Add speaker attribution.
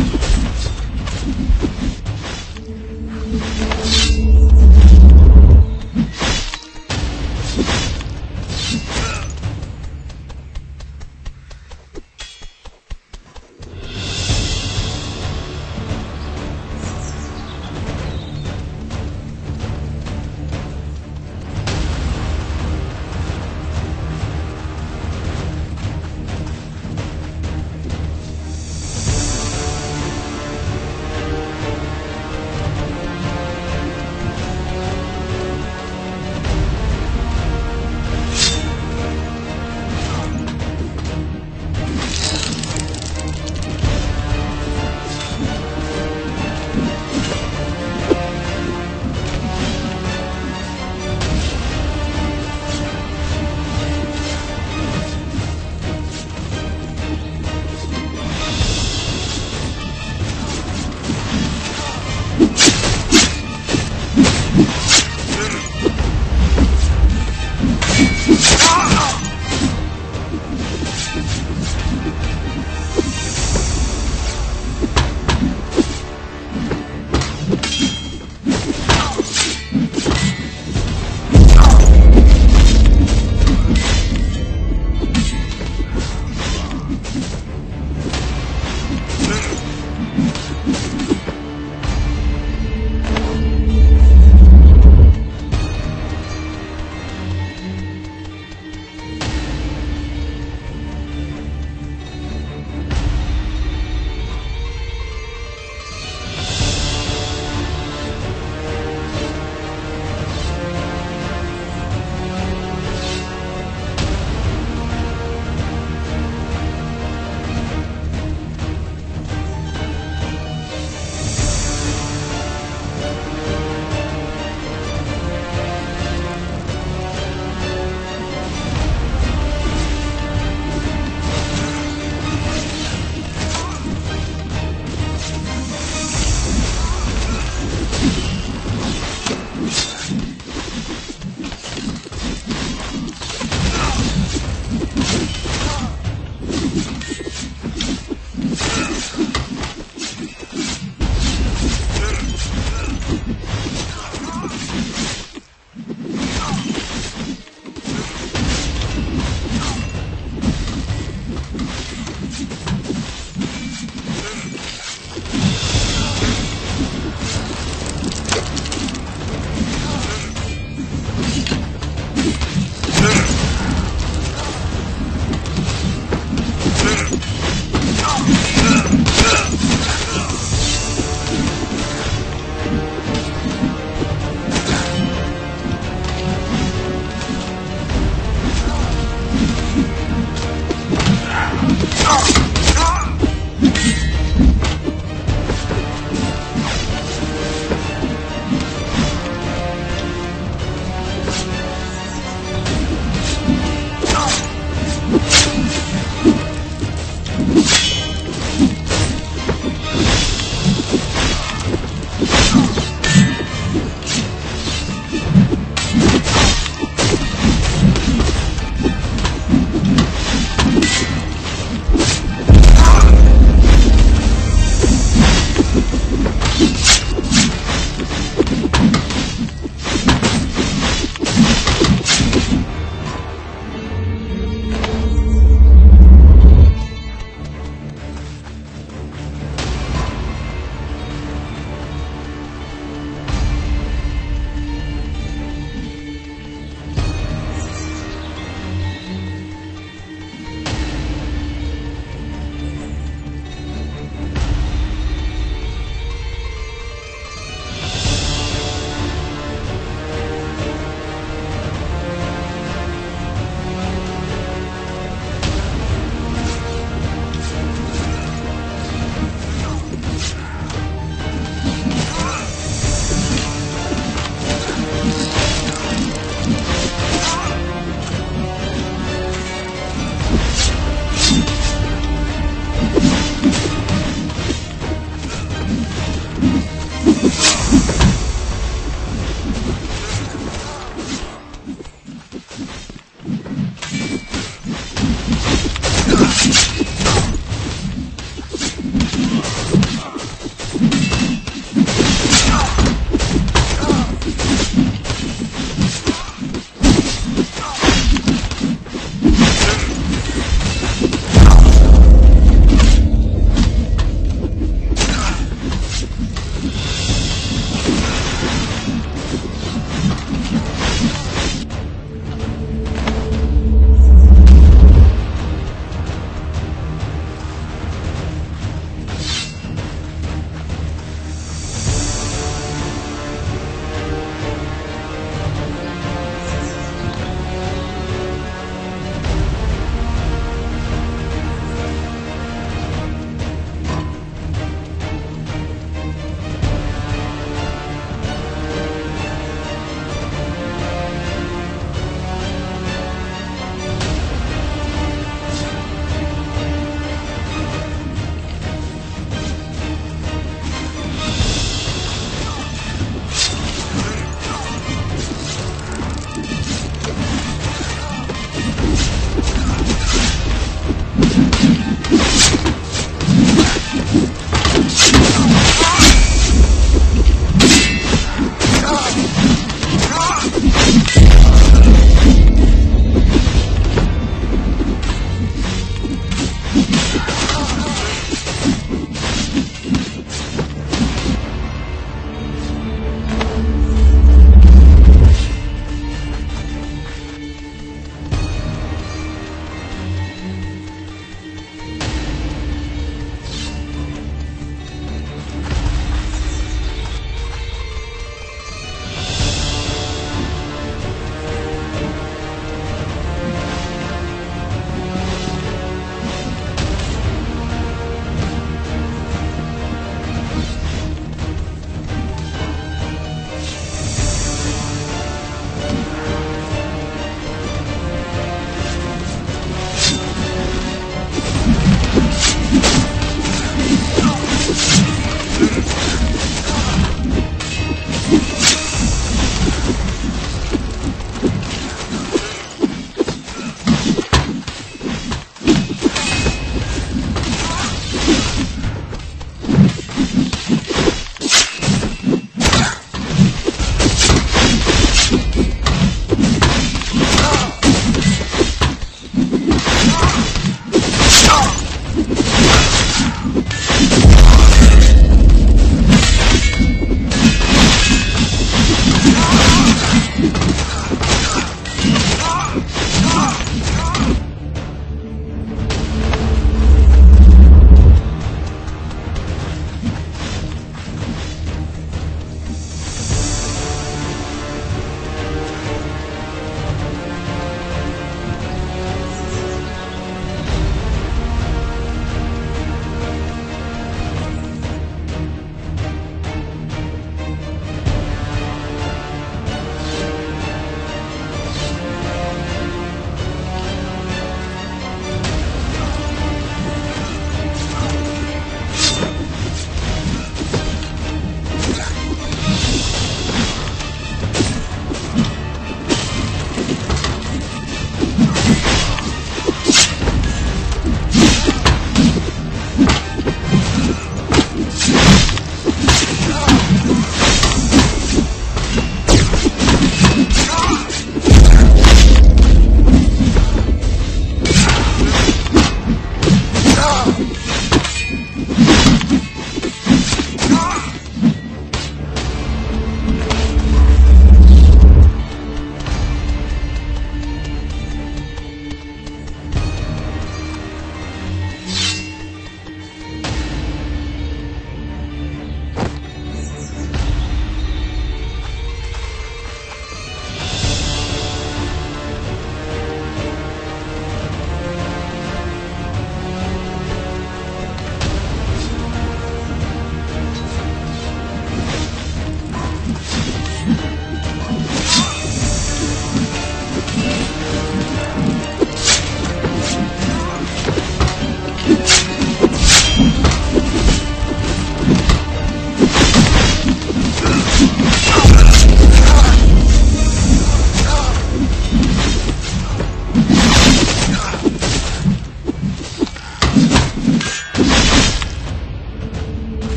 Speaker 1: you